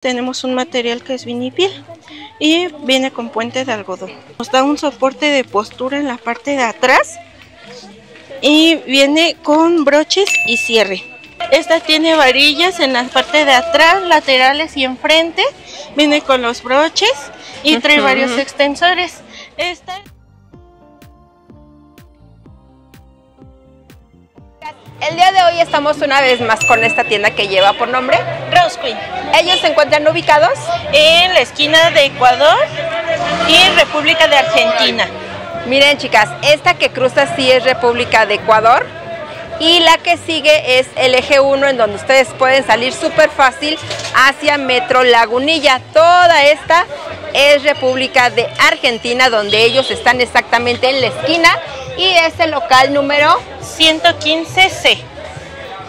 Tenemos un material que es vinipiel y viene con puente de algodón. Nos da un soporte de postura en la parte de atrás y viene con broches y cierre. Esta tiene varillas en la parte de atrás, laterales y enfrente. Viene con los broches y trae varios extensores. Esta El día de hoy estamos una vez más con esta tienda que lleva por nombre Rose Queen Ellos se encuentran ubicados en la esquina de Ecuador y República de Argentina. Miren chicas, esta que cruza sí es República de Ecuador y la que sigue es el eje 1 en donde ustedes pueden salir súper fácil hacia Metro Lagunilla. Toda esta es República de Argentina donde ellos están exactamente en la esquina y es el local número 115C.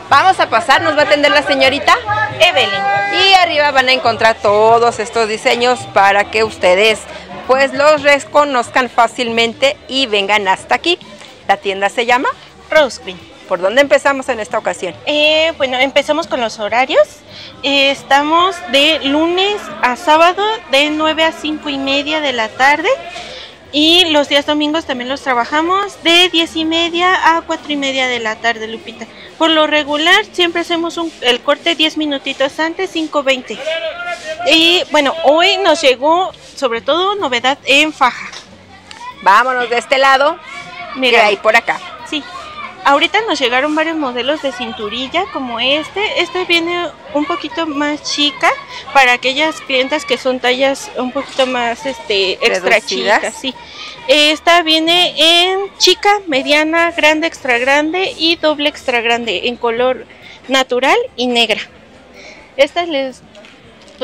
Vamos a pasar, nos va a atender la señorita Evelyn. Y arriba van a encontrar todos estos diseños para que ustedes pues los reconozcan fácilmente y vengan hasta aquí. La tienda se llama Rose Queen. ¿Por dónde empezamos en esta ocasión? Eh, bueno, empezamos con los horarios. Eh, estamos de lunes a sábado de 9 a 5 y media de la tarde. Y los días domingos también los trabajamos de 10 y media a 4 y media de la tarde, Lupita. Por lo regular siempre hacemos un, el corte 10 minutitos antes, 5.20. Y bueno, hoy nos llegó sobre todo novedad en faja. Vámonos de este lado. Mira, y por acá. Sí. Ahorita nos llegaron varios modelos de cinturilla como este. Este viene un poquito más chica para aquellas clientas que son tallas un poquito más este extra chicas. Sí. Esta viene en chica, mediana, grande, extra grande y doble extra grande en color natural y negra. Estas les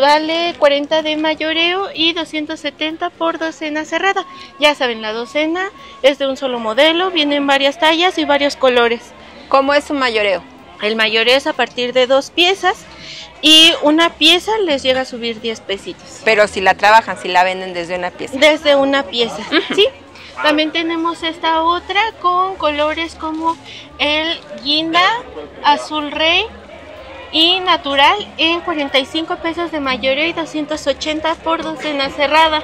vale 40 de mayoreo y 270 por docena cerrada. Ya saben, la docena es de un solo modelo, vienen varias tallas y varios colores. ¿Cómo es su mayoreo? El mayoreo es a partir de dos piezas y una pieza les llega a subir 10 pesitos. Pero si la trabajan, si la venden desde una pieza. Desde una pieza, sí. También tenemos esta otra con colores como el guinda, azul rey, y natural en 45 pesos de mayoría y 280 por docena cerrada.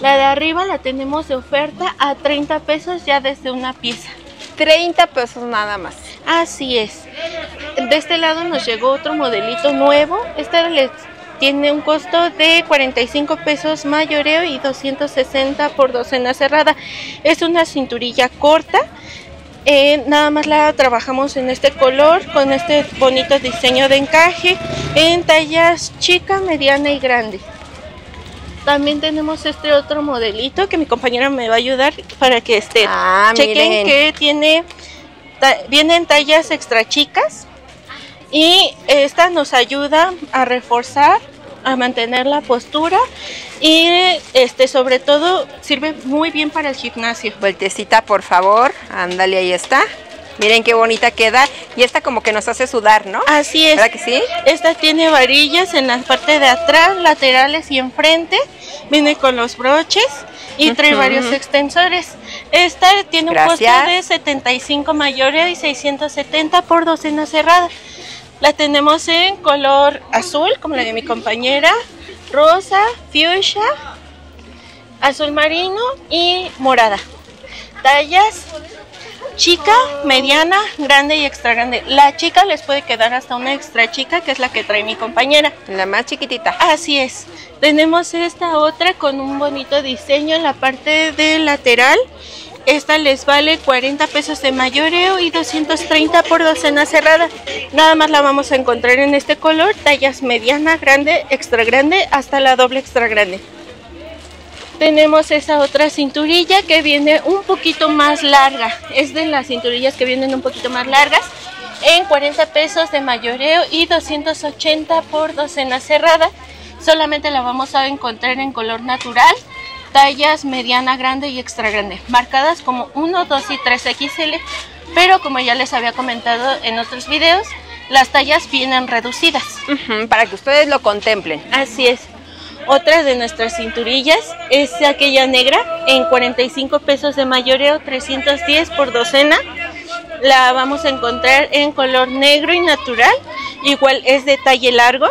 La de arriba la tenemos de oferta a 30 pesos ya desde una pieza. 30 pesos nada más. Así es. De este lado nos llegó otro modelito nuevo. Este tiene un costo de 45 pesos mayoreo y 260 por docena cerrada. Es una cinturilla corta eh, nada más la trabajamos en este color con este bonito diseño de encaje en tallas chica, mediana y grande. También tenemos este otro modelito que mi compañera me va a ayudar para que esté. Ah, chequen que tiene vienen tallas extra chicas y esta nos ayuda a reforzar a mantener la postura y este sobre todo sirve muy bien para el gimnasio. Vueltecita por favor, ándale ahí está. Miren qué bonita queda y esta como que nos hace sudar, ¿no? Así es. ¿Verdad que sí? Esta tiene varillas en la parte de atrás, laterales y enfrente. Viene con los broches y trae varios extensores. Esta tiene un costo de 75 mayores y 670 por docena cerrada. La tenemos en color azul, como la de mi compañera, rosa, fuchsia, azul marino y morada. Tallas chica, mediana, grande y extra grande. La chica les puede quedar hasta una extra chica, que es la que trae mi compañera. La más chiquitita. Así es. Tenemos esta otra con un bonito diseño en la parte de lateral esta les vale 40 pesos de mayoreo y 230 por docena cerrada. Nada más la vamos a encontrar en este color, tallas mediana, grande, extra grande, hasta la doble extra grande. Tenemos esa otra cinturilla que viene un poquito más larga. Es de las cinturillas que vienen un poquito más largas. En 40 pesos de mayoreo y 280 por docena cerrada. Solamente la vamos a encontrar en color natural tallas mediana, grande y extra grande, marcadas como 1, 2 y 3 XL, pero como ya les había comentado en otros videos, las tallas vienen reducidas. para que ustedes lo contemplen. Así es. Otra de nuestras cinturillas es aquella negra en 45 pesos de mayoreo, 310 por docena. La vamos a encontrar en color negro y natural, igual es de talle largo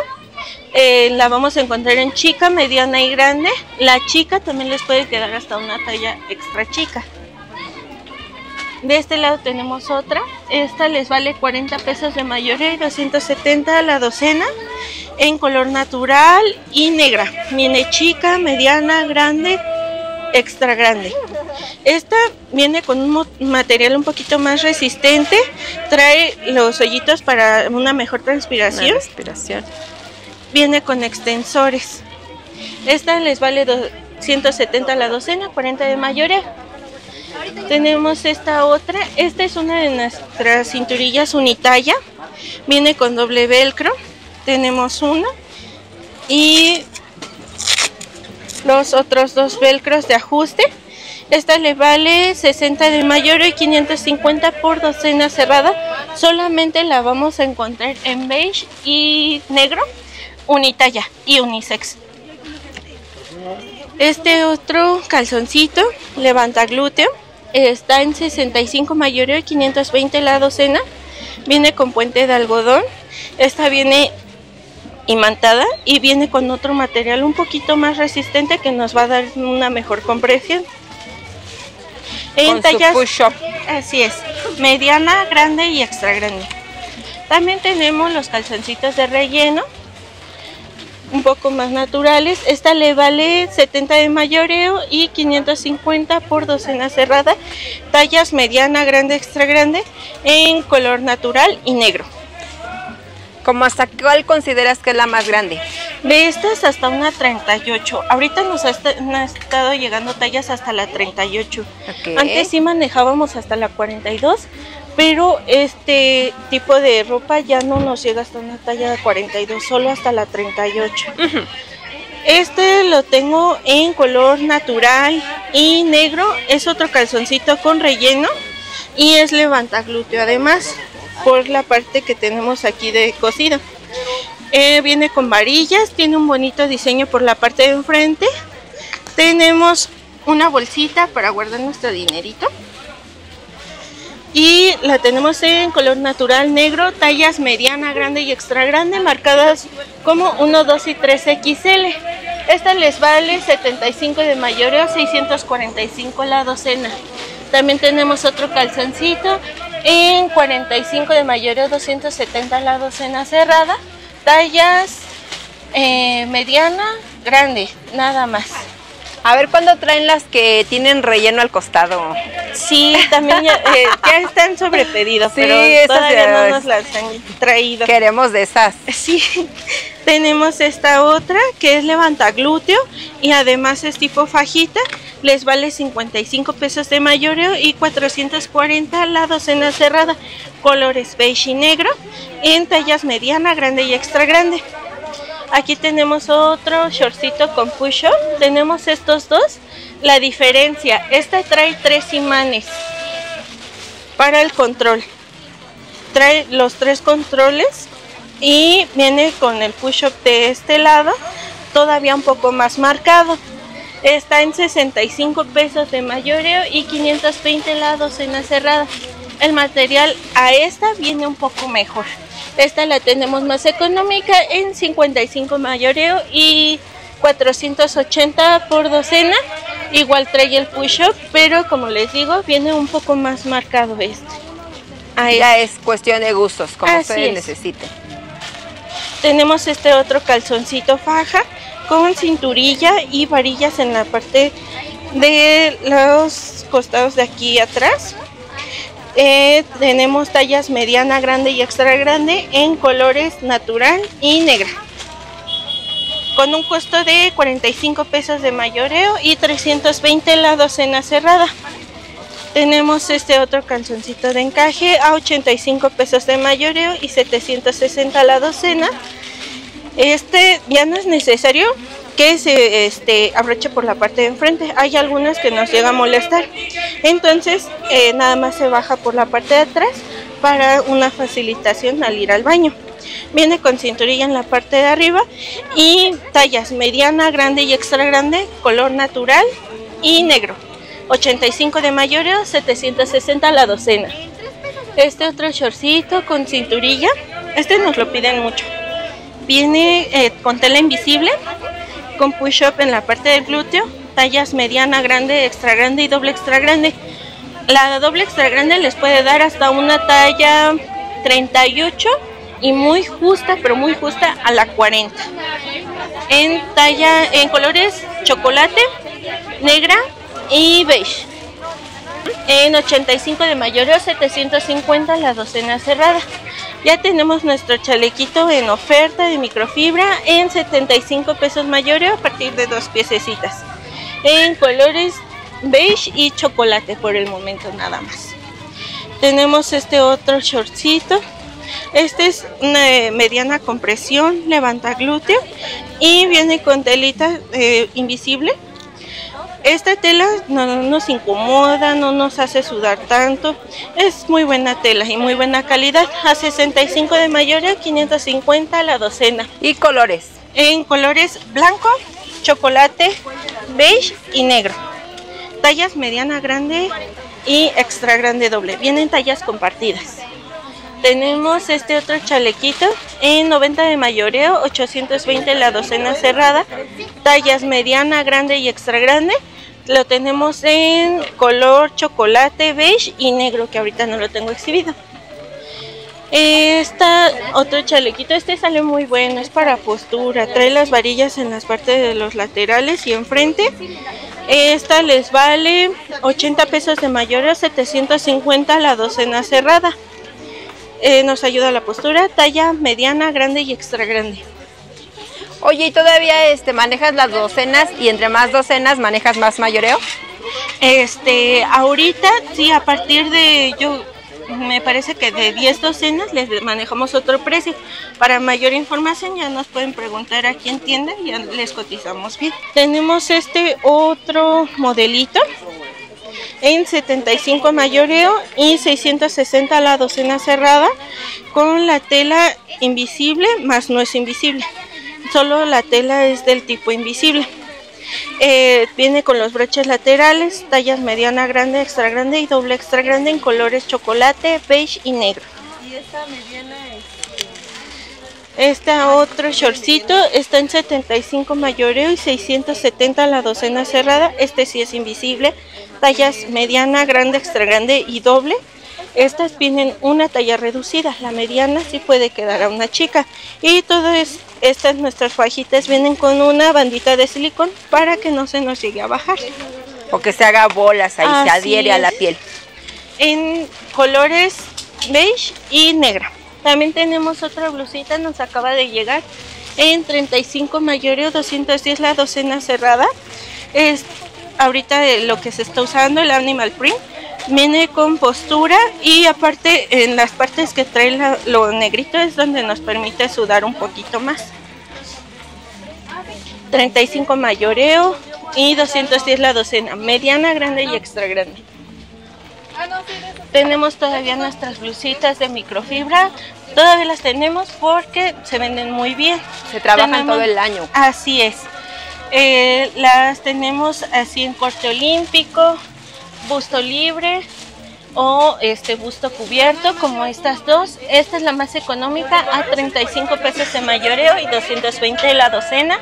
Eh, la vamos a encontrar en chica, mediana y grande. La chica también les puede quedar hasta una talla extra chica. De este lado tenemos otra. Esta les vale 40 pesos de mayoría y 270 la docena en color natural y negra. Viene chica, mediana, grande, extra grande. Esta viene con un material un poquito más resistente. Trae los hoyitos para una mejor transpiración. respiración. Viene con extensores. Esta les vale 170 la docena, 40 de mayoría. Tenemos esta otra. Esta es una de nuestras cinturillas unitalla. Viene con doble velcro. Tenemos una. Y los otros dos velcros de ajuste. Esta le vale 60 de mayor y 550 por docena cerrada. Solamente la vamos a encontrar en beige y negro, unitalla y unisex. Este otro calzoncito levanta glúteo. Está en 65 mayor y 520 la docena. Viene con puente de algodón. Esta viene imantada y viene con otro material un poquito más resistente que nos va a dar una mejor compresión. En tallas, así es, mediana, grande y extra grande. También tenemos los calzoncitos de relleno, un poco más naturales. Esta le vale 70 de mayoreo y 550 por docena cerrada. Tallas mediana, grande, extra grande en color natural y negro. ¿Cómo hasta cuál consideras que es la más grande? De estas hasta una 38. Ahorita nos han estado llegando tallas hasta la 38. Antes sí manejábamos hasta la 42, pero este tipo de ropa ya no nos llega hasta una talla de 42, solo hasta la 38. Este lo tengo en color natural y negro. Es otro calzoncito con relleno y es levanta glúteo además por la parte que tenemos aquí de cosido. Eh, viene con varillas, tiene un bonito diseño por la parte de enfrente. Tenemos una bolsita para guardar nuestro dinerito. Y la tenemos en color natural negro, tallas mediana, grande y extra grande, marcadas como 1, 2 y 3 XL. Esta les vale 75 de mayoreo, 645 la docena. También tenemos otro calzoncito en 45 de mayoreo, 270 la docena cerrada tallas eh, mediana, grande, nada más. A ver cuándo traen las que tienen relleno al costado. Sí, también ya, eh, están sobre pedido, pero todavía no nos las han traído. Queremos de esas. Sí, tenemos esta otra que es levanta glúteo y además es tipo fajita. Les vale 55 pesos de mayoreo y 440 la docena cerrada. Colores beige y negro en tallas mediana, grande y extra grande. Aquí tenemos otro shortcito con push-up. Tenemos estos dos. La diferencia, esta trae tres imanes para el control. Trae los tres controles y viene con el push-up de este lado todavía un poco más marcado. Está en 65 pesos de mayoreo y 520 la docena cerrada. El material a esta viene un poco mejor. Esta la tenemos más económica en 55 mayoreo y 480 por docena. Igual trae el push-up, pero como les digo, viene un poco más marcado este. Ahí. Ya es cuestión de gustos, como ustedes necesiten. Tenemos este otro calzoncito faja con cinturilla y varillas en la parte de los costados de aquí atrás. Eh, tenemos tallas mediana, grande y extra grande en colores natural y negra. Con un costo de 45 pesos de mayoreo y 320 la docena cerrada. Tenemos este otro calzoncito de encaje a 85 pesos de mayoreo y 760 la docena. Este ya no es necesario que se este, abroche por la parte de enfrente. Hay algunas que nos llega a molestar. Entonces, eh, nada más se baja por la parte de atrás para una facilitación al ir al baño. Viene con cinturilla en la parte de arriba y tallas mediana, grande y extra grande, color natural y negro. 85 de mayoreo, 760 la docena. Este otro shortcito con cinturilla, este nos lo piden mucho Viene eh, con tela invisible, con push-up en la parte del glúteo, tallas mediana, grande, extra grande y doble extra grande. La doble extra grande les puede dar hasta una talla 38 y muy justa, pero muy justa a la 40. En talla, en colores chocolate, negra y beige. En 85 de mayoreo, 750 la docena cerrada. Ya tenemos nuestro chalequito en oferta de microfibra en 75 pesos mayoreo a partir de dos piececitas. En colores beige y chocolate por el momento nada más. Tenemos este otro shortcito. Este es una mediana compresión, levanta glúteo y viene con telita eh, invisible esta tela no nos incomoda, no nos hace sudar tanto. Es muy buena tela y muy buena calidad. A 65 de mayoría, 550 la docena. ¿Y colores? En colores blanco, chocolate, beige y negro. Tallas mediana grande y extra grande doble. Vienen tallas compartidas. Tenemos este otro chalequito en 90 de mayoreo, 820 la docena cerrada, tallas mediana, grande y extra grande. Lo tenemos en color chocolate, beige y negro, que ahorita no lo tengo exhibido. Esta otro chalequito, este sale muy bueno, es para postura, trae las varillas en las partes de los laterales y enfrente. Esta les vale 80 pesos de mayoreo, 750 la docena cerrada. Eh, nos ayuda la postura, talla mediana, grande y extra grande. Oye, ¿y todavía este, manejas las docenas y entre más docenas manejas más mayoreo? Este, ahorita sí, a partir de, yo me parece que de 10 docenas les manejamos otro precio. Para mayor información ya nos pueden preguntar aquí en tienda y ya les cotizamos bien. Tenemos este otro modelito en 75 mayoreo y 660 la docena cerrada con la tela invisible más no es invisible. Solo la tela es del tipo invisible. Eh, viene con los broches laterales tallas mediana grande extra grande y doble extra grande en colores chocolate beige y negro este otro shortcito está en 75 mayoreo y 670 la docena cerrada. Este sí es invisible. Tallas mediana, grande, extra grande y doble. Estas vienen una talla reducida. La mediana sí puede quedar a una chica. Y todas estas nuestras fajitas vienen con una bandita de silicón para que no se nos llegue a bajar. O que se haga bolas ahí, se adhiere a la piel. En colores beige y negra. También tenemos otra blusita, nos acaba de llegar en 35 mayoreo, 210 la docena cerrada. Es ahorita lo que se está usando, el animal print. Viene con postura y aparte en las partes que trae lo negrito es donde nos permite sudar un poquito más. 35 mayoreo y 210 la docena, mediana, grande y extra grande. Tenemos todavía nuestras blusitas de microfibra. Todavía las tenemos porque se venden muy bien. Se trabajan todo el año. Así es. Eh, las tenemos así en corte olímpico, busto libre o este busto cubierto como estas dos. Esta es la más económica a 35 pesos de mayoreo y 220 la docena.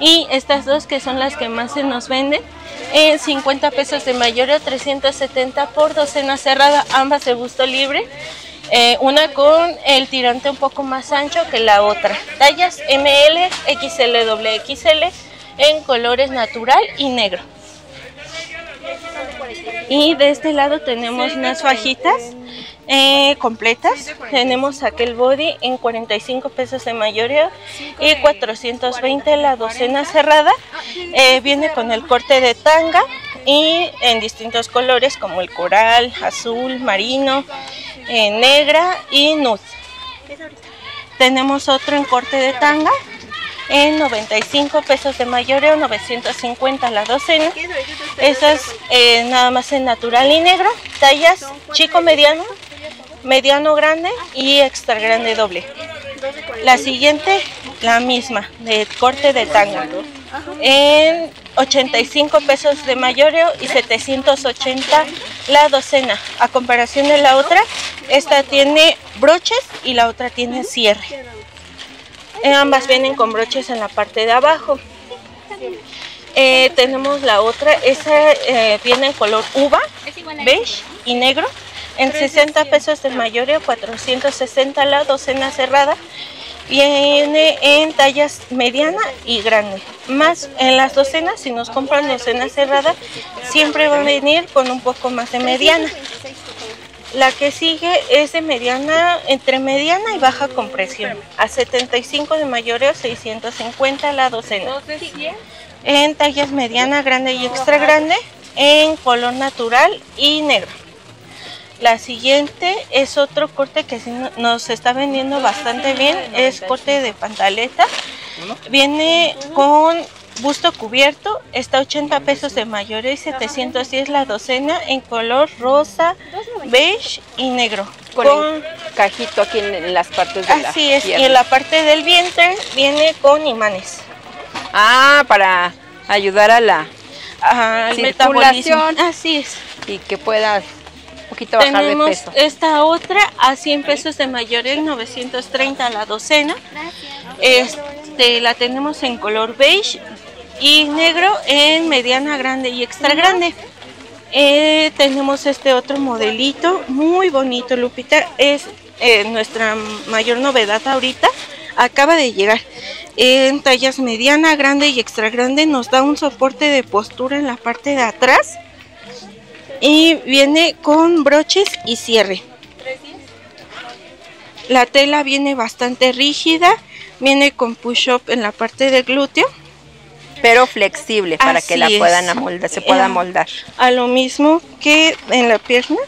Y estas dos que son las que más se nos venden en 50 pesos de mayor a 370 por docena cerrada, ambas de busto libre. Eh, una con el tirante un poco más ancho que la otra. Tallas ML, XL, XL en colores natural y negro. Y de este lado tenemos unas fajitas eh, completas. Tenemos aquel body en 45 pesos de mayoría y 420 la docena cerrada. Eh, viene con el corte de tanga y en distintos colores como el coral, azul, marino, eh, negra y nude. Tenemos otro en corte de tanga en 95 pesos de mayoreo, 950 la docena. Esas nada más en natural y negro, tallas chico mediano mediano grande y extra grande doble. La siguiente, la misma, de corte de tanga, en 85 pesos de mayoreo y 780 la docena. A comparación de la otra, esta tiene broches y la otra tiene cierre. Eh, ambas vienen con broches en la parte de abajo. Eh, tenemos la otra, esa eh, viene en color uva, beige y negro, en 60 pesos del mayoreo, 460 la docena cerrada. Viene en tallas mediana y grande. Más en las docenas, si nos compran docena cerrada, siempre va a venir con un poco más de mediana. La que sigue es de mediana, entre mediana y baja compresión. A 75 de mayoreo, 650 la docena. En tallas mediana, grande y extra grande, en color natural y negro. La siguiente es otro corte que nos está vendiendo bastante bien, es corte de pantaleta. Viene con busto cubierto, está 80 pesos de mayor y 710 la docena en color rosa, beige y negro. Con, cajito aquí en, las partes de la Así es, y en la parte del vientre viene con imanes. Ah, para ayudar a la circulación. Así es. Y que pueda poquito bajar Tenemos de peso. esta otra a 100 pesos de mayor en 930 la docena. Este, la tenemos en color beige y negro en mediana grande y extra grande. Eh, tenemos este otro modelito muy bonito, Lupita. Es eh, nuestra mayor novedad ahorita. Acaba de llegar en tallas mediana, grande y extra grande. Nos da un soporte de postura en la parte de atrás y viene con broches y cierre. La tela viene bastante rígida, viene con push-up en la parte del glúteo. Pero flexible para que la puedan amoldar, se pueda moldar. A lo mismo que en la pierna.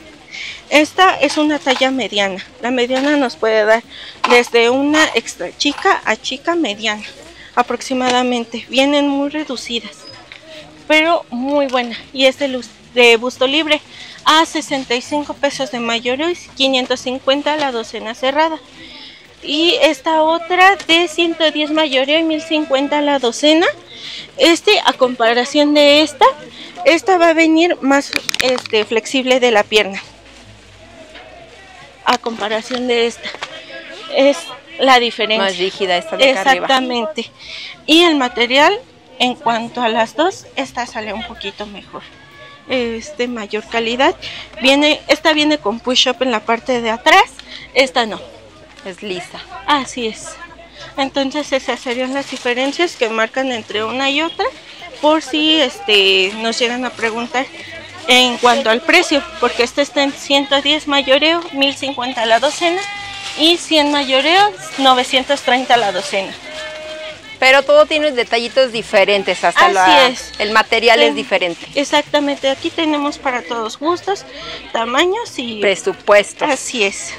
Esta es una talla mediana. La mediana nos puede dar desde una extra chica a chica mediana aproximadamente. Vienen muy reducidas, pero muy buena. Y es de luz de busto libre a 65 pesos de mayor y 550 la docena cerrada. Y esta otra de 110 mayor y 1050 la docena. Este a comparación de esta, esta va a venir más este, flexible de la pierna. A comparación de esta. Es la diferencia. Más rígida esta de Exactamente. Y el material, en cuanto a las dos, esta sale un poquito mejor es de mayor calidad. Viene, esta viene con push-up en la parte de atrás, esta no. Es lisa. Así es. Entonces esas serían las diferencias que marcan entre una y otra, por si este, nos llegan a preguntar en cuanto al precio, porque este está en 110 mayoreo, 1050 la docena y 100 mayoreo, 930 la docena. Pero todo tiene detallitos diferentes, hasta la, el material es diferente. Exactamente, aquí tenemos para todos gustos, tamaños y presupuestos. Así es.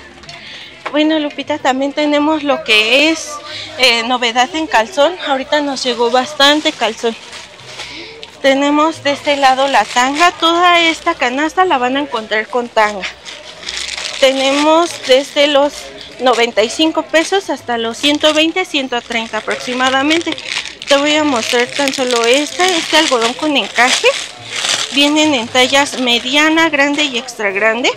Bueno, Lupita, también tenemos lo que es eh, novedad en calzón. Ahorita nos llegó bastante calzón. Tenemos de este lado la tanga. Toda esta canasta la van a encontrar con tanga. Tenemos desde los 95 pesos hasta los 120, 130 aproximadamente. Te voy a mostrar tan solo esta, este algodón con encaje. Vienen en tallas mediana, grande y extra grande.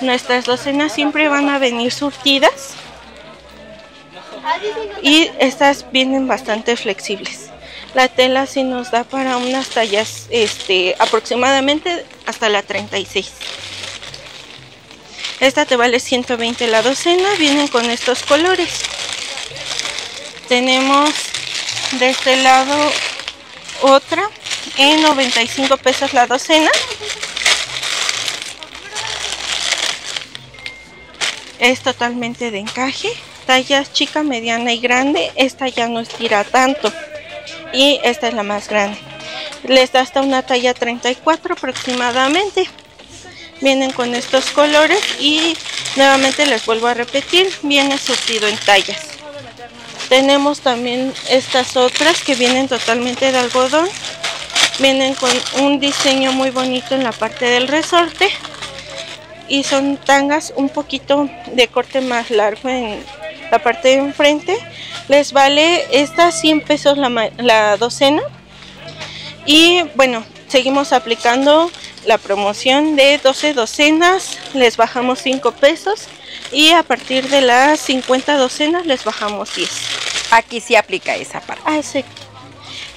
Nuestras docenas siempre van a venir surtidas. Y estas vienen bastante flexibles. La tela sí nos da para unas tallas este, aproximadamente hasta la 36. Esta te vale 120 la docena, vienen con estos colores. Tenemos de este lado otra en 95 pesos la docena. Es totalmente de encaje, tallas chica, mediana y grande. Esta ya no estira tanto y esta es la más grande. Les da hasta una talla 34 aproximadamente vienen con estos colores y nuevamente les vuelvo a repetir viene surtido en tallas. Tenemos también estas otras que vienen totalmente de algodón vienen con un diseño muy bonito en la parte del resorte y son tangas un poquito de corte más largo en la parte de enfrente. Les vale estas 100 pesos la, la docena. Y bueno seguimos aplicando la promoción de 12 docenas les bajamos 5 pesos y a partir de las 50 docenas les bajamos 10 Aquí sí aplica esa parte. Ah, sí.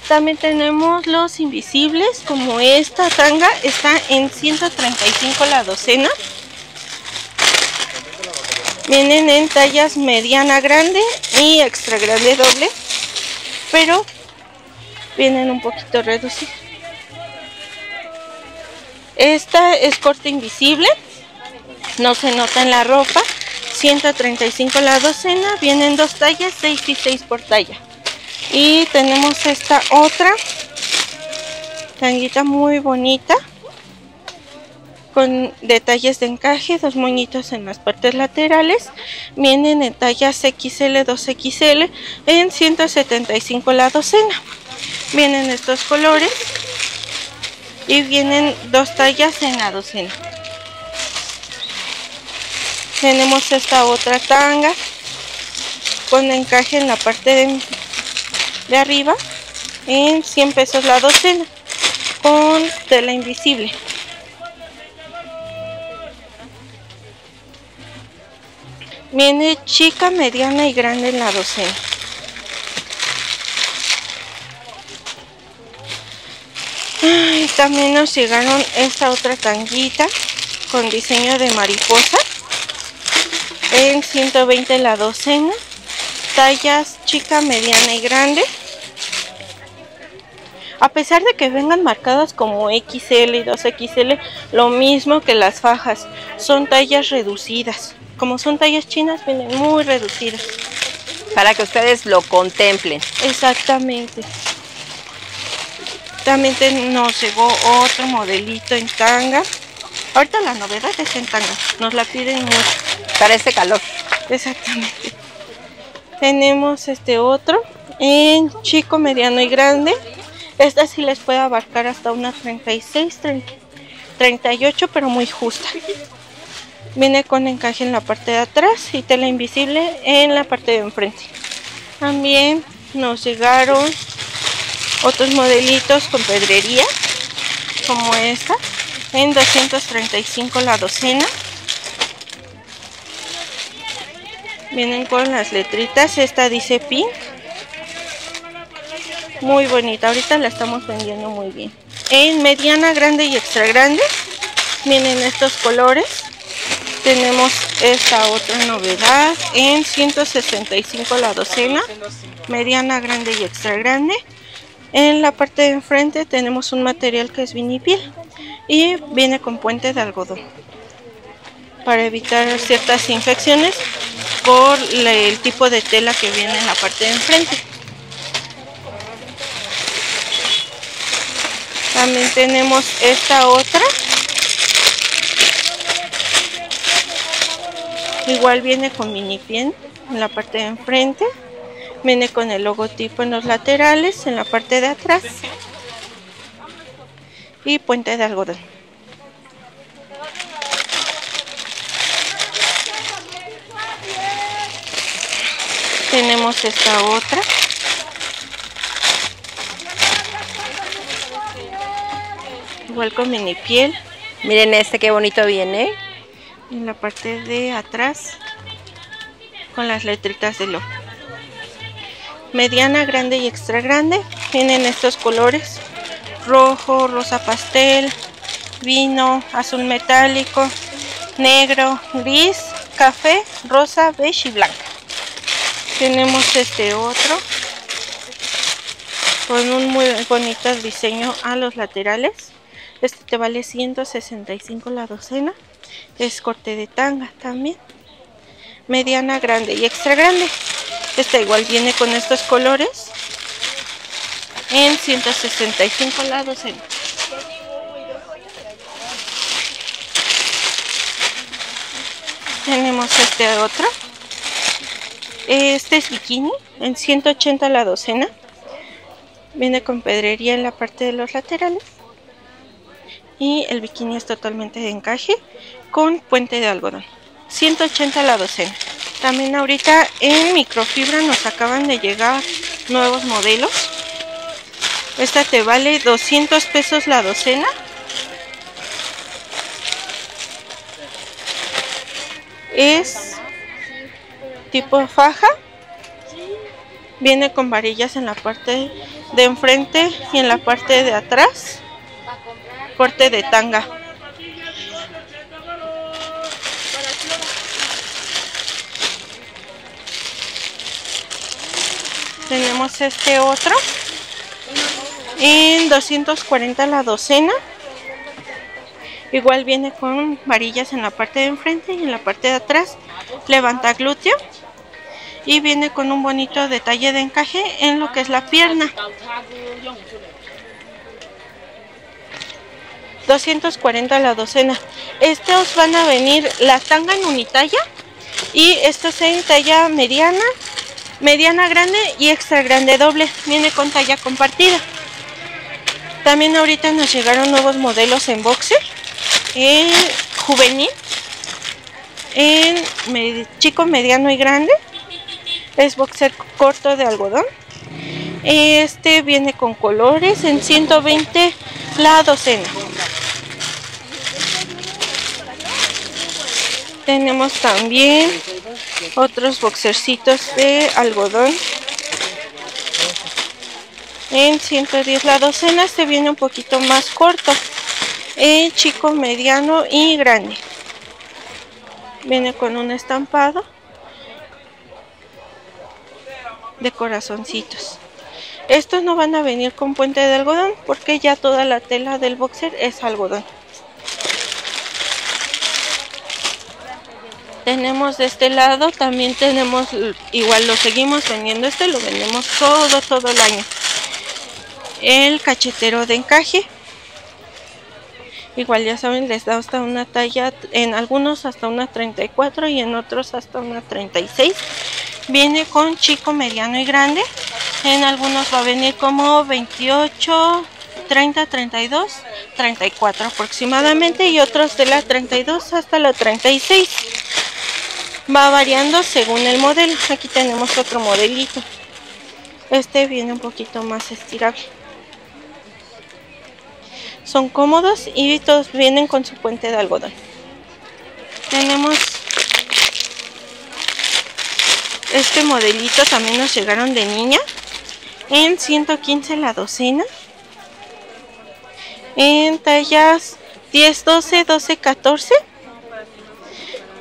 También tenemos los invisibles, como esta tanga está en 135 la docena. Vienen en tallas mediana grande y extra grande doble, pero vienen un poquito reducidos. Esta es corte invisible, no se nota en la ropa. 135 la docena, vienen dos tallas, 6 y 6 por talla. Y tenemos esta otra tanguita muy bonita con detalles de encaje, dos moñitos en las partes laterales. Vienen en tallas XL, 2XL en 175 la docena. Vienen estos colores y vienen dos tallas en la docena. Tenemos esta otra tanga con encaje en la parte de, de arriba en 100 pesos la docena con tela invisible. Viene chica, mediana y grande en la docena. También nos llegaron esta otra tanguita con diseño de mariposa en 120 la docena. Tallas chica, mediana y grande. A pesar de que vengan marcadas como XL y 2XL, lo mismo que las fajas, son tallas reducidas como son tallas chinas, vienen muy reducidas. Para que ustedes lo contemplen. Exactamente. También nos llegó otro modelito en tanga. Ahorita la novedad es en tanga. Nos la piden mucho. Para este calor. Exactamente. Tenemos este otro en chico, mediano y grande. Esta sí les puede abarcar hasta una 36, 38, pero muy justa. Viene con encaje en la parte de atrás y tela invisible en la parte de enfrente. También nos llegaron otros modelitos con pedrería, como esta, en 235 la docena. Vienen con las letritas, esta dice pink. Muy bonita, ahorita la estamos vendiendo muy bien. En mediana, grande y extra grande vienen estos colores tenemos esta otra novedad en 165 la docena, mediana, grande y extra grande. En la parte de enfrente tenemos un material que es vinipiel y viene con puente de algodón para evitar ciertas infecciones por el tipo de tela que viene en la parte de enfrente. También tenemos esta otra Igual viene con mini pien en la parte de enfrente. Viene con el logotipo en los laterales, en la parte de atrás. Y puente de algodón. Tenemos esta otra. Igual con mini piel. Miren este qué bonito viene en la parte de atrás con las letritas de lo mediana grande y extra grande. Tienen estos colores rojo rosa pastel vino azul metálico negro gris café rosa beige y blanca. Tenemos este otro con un muy bonito diseño a los laterales. Este te vale 165 la docena. Es corte de tanga también. Mediana grande y extra grande esta igual viene con estos colores. En 165 la docena tenemos este otro. Este es bikini en 180 la docena viene con pedrería en la parte de los laterales. Y el bikini es totalmente de encaje con puente de algodón. 180 la docena también ahorita en microfibra nos acaban de llegar nuevos modelos esta te vale 200 pesos la docena es tipo faja Viene con varillas en la parte de enfrente y en la parte de atrás. Corte de tanga. Tenemos este otro en 240 la docena. Igual viene con varillas en la parte de enfrente y en la parte de atrás. Levanta glúteo. Y viene con un bonito detalle de encaje en lo que es la pierna. 240 la docena. Estos van a venir la tanga en unitalla y estos en talla mediana, mediana grande y extra grande doble. Viene con talla compartida. También ahorita nos llegaron nuevos modelos en boxer en juvenil, en chico, mediano y grande. Es boxer corto de algodón. Este viene con colores en 120 la docena. Tenemos también otros boxercitos de algodón en 110 la docena. Este viene un poquito más corto en chico, mediano y grande. Viene con un estampado de corazoncitos. Estos no van a venir con puente de algodón porque ya toda la tela del boxer es algodón. Tenemos de este lado, también tenemos, igual lo seguimos vendiendo, este lo vendemos todo, todo el año. El cachetero de encaje Igual ya saben, les da hasta una talla, en algunos hasta una 34 y en otros hasta una 36. Viene con chico, mediano y grande. En algunos va a venir como 28, 30, 32, 34 aproximadamente y otros de la 32 hasta la 36. Va variando según el modelo. Aquí tenemos otro modelito. Este viene un poquito más estirable son cómodos y todos vienen con su puente de algodón tenemos este modelito también nos llegaron de niña en 115 la docena en tallas 10, 12, 12, 14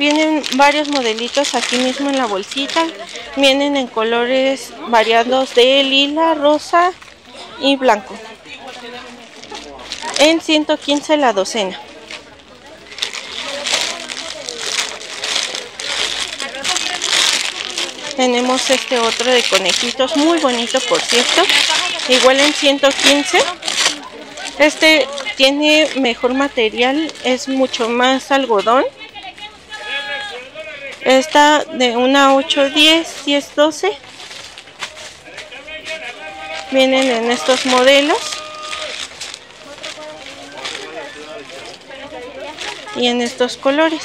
vienen varios modelitos aquí mismo en la bolsita vienen en colores variados de lila, rosa y blanco en 115 la docena. Tenemos este otro de conejitos, muy bonito por cierto. Igual en 115. Este tiene mejor material, es mucho más algodón. Esta de una 8, 10, 10, 12. Vienen en estos modelos. y en estos colores.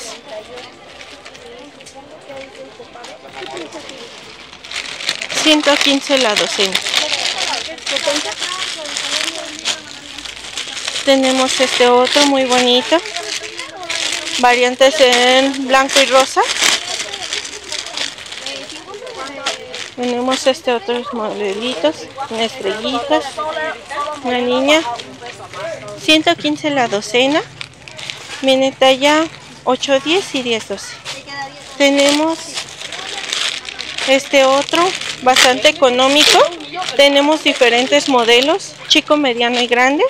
$115 la docena. Tenemos este otro muy bonito. Variantes en blanco y rosa. Tenemos este otro modelitos, estrellitas, una niña. 115 la docena. Viene talla 8, 10 y 10, 12. Tenemos este otro bastante económico. Tenemos diferentes modelos, chico, mediano y grande.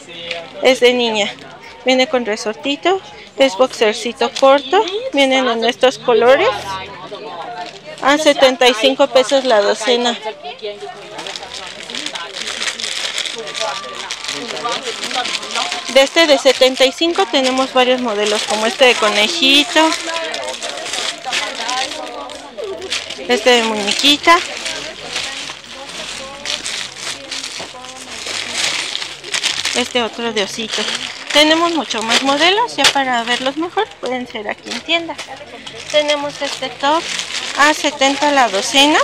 Es de niña. Viene con resortito, es boxercito corto. Vienen en estos colores. A 75 pesos la docena. De este de 75 tenemos varios modelos como este de conejito. Este de muñequita. Este otro de osito. Tenemos mucho más modelos, ya para verlos mejor pueden ser aquí en tienda. Tenemos este top a 70 la docena.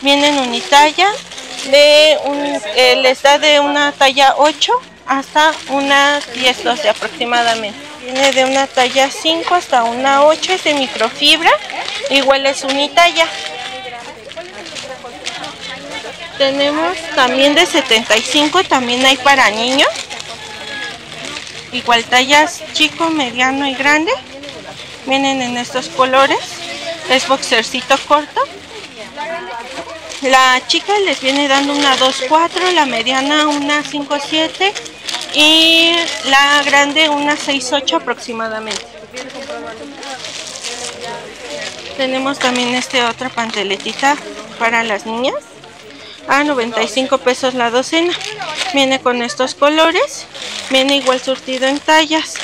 Viene en unitalla de un, eh, les da de una talla 8 hasta una 10, 12 aproximadamente. Viene de una talla 5 hasta una 8, es de microfibra, igual es unitalla. Tenemos también de 75, también hay para niños. Igual tallas chico, mediano y grande. Vienen en estos colores. Es boxercito corto. La chica les viene dando una 2.4, la mediana una 5.7 y la grande una 6.8 aproximadamente. Tenemos también este otra panteletita para las niñas a 95 pesos la docena. Viene con estos colores, viene igual surtido en tallas.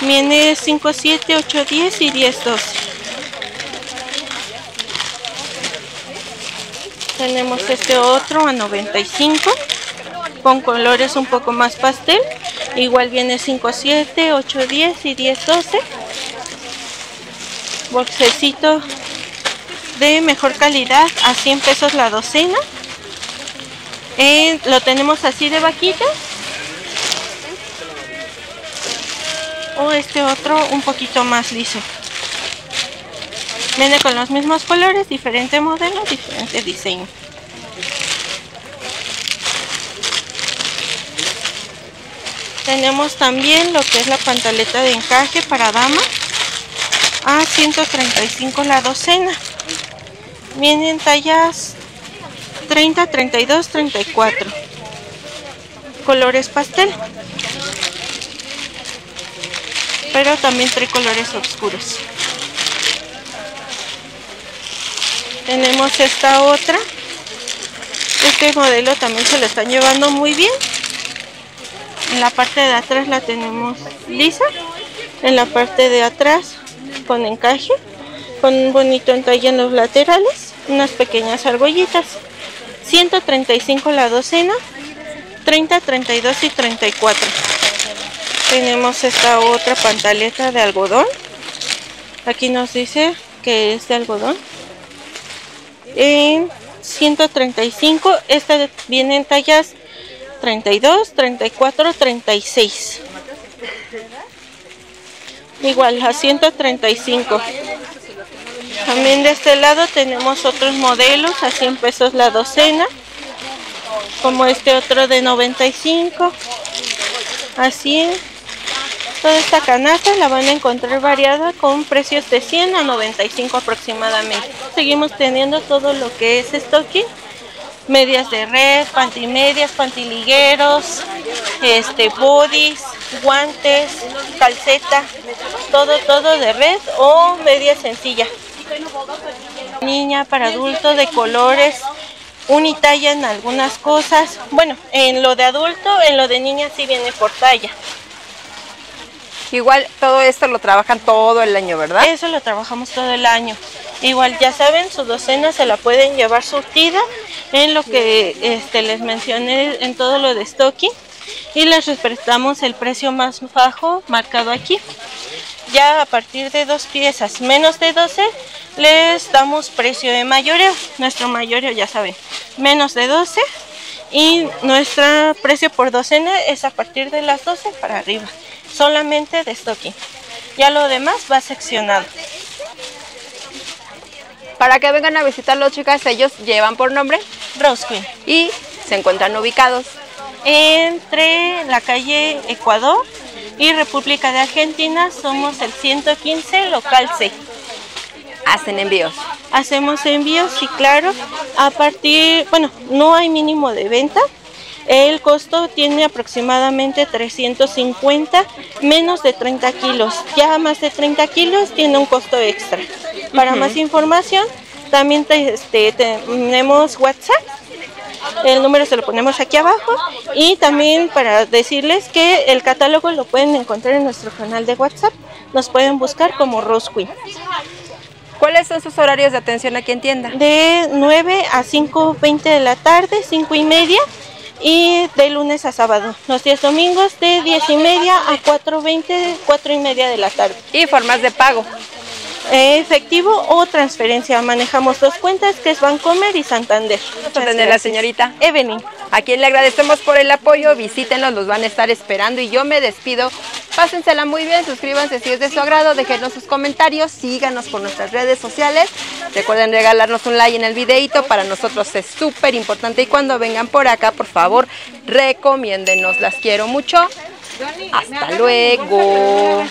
Viene 5, 7, 8, 10 y 10, 12. Tenemos este otro a 95 con colores un poco más pastel. Igual viene 5, 7, 8, 10 y 10, 12. Boxecito de mejor calidad a 100 pesos la docena. Eh, lo tenemos así de vaquita. O este otro un poquito más liso. Viene con los mismos colores, diferente modelo, diferente diseño. Tenemos también lo que es la pantaleta de encaje para dama a 135 la docena. Vienen tallas 30, 32, 34. Colores pastel. Pero también trae colores oscuros. Tenemos esta otra. Este modelo también se lo están llevando muy bien. En la parte de atrás la tenemos lisa. En la parte de atrás con encaje. Con un bonito entalle en los laterales. Unas pequeñas argollitas. 135 la docena, 30, 32 y 34. Tenemos esta otra pantaleta de algodón. Aquí nos dice que es de algodón. En 135, esta viene en tallas 32, 34, 36. Igual a 135. También de este lado tenemos otros modelos a 100 pesos la docena. Como este otro de 95. Así. Toda esta canasta la van a encontrar variada con precios de 100 a 95 aproximadamente. Seguimos teniendo todo lo que es stocking. Medias de red, pantimedias, pantiligueros, este, bodies, guantes, calceta, todo, todo de red o media sencilla. Niña para adulto de colores, unitalla en algunas cosas. Bueno, en lo de adulto, en lo de niña sí viene por talla. Igual todo esto lo trabajan todo el año, ¿verdad? Eso lo trabajamos todo el año. Igual ya saben, su docena se la pueden llevar surtida en lo que este, les mencioné en todo lo de stocking y les respetamos el precio más bajo marcado aquí. Ya a partir de dos piezas menos de 12 les damos precio de mayoreo. Nuestro mayoreo ya saben, menos de 12 y nuestro precio por docena es a partir de las 12 para arriba, solamente de stocking. Ya lo demás va seccionado. Para que vengan a visitarlos, chicas, ellos llevan por nombre Rose Queen. y se encuentran ubicados entre la calle Ecuador y República de Argentina somos el 115 local C. hacen envíos. Hacemos envíos, sí, claro. A partir, bueno, no hay mínimo de venta. El costo tiene aproximadamente 350, menos de 30 kilos. Ya más de 30 kilos tiene un costo extra. Para más información, también te- este, tenemos WhatsApp. El número se lo ponemos aquí abajo. Y también para decirles que el catálogo lo pueden encontrar en nuestro canal de WhatsApp. Nos pueden buscar como Rose Queen. ¿Cuáles son sus horarios de atención aquí en tienda? de 9 a 5.20 de la tarde, 5 y media, y de lunes a sábado. Los días domingos de 10 y media a 4.20, 4 y media de la tarde. Y formas de pago. Eh, efectivo o transferencia. Manejamos dos cuentas que es Bancomer y Santander. Atender a la señorita. Evelyn. A quien le agradecemos por el apoyo, visítenlos, los van a estar esperando y yo me despido. Pásensela muy bien, suscríbanse si es de su agrado, déjenos sus comentarios, síganos por nuestras redes sociales Recuerden regalarnos un like en el videito, para nosotros es súper importante y cuando vengan por acá, por favor, recomiéndenos. Las quiero mucho. Hasta luego.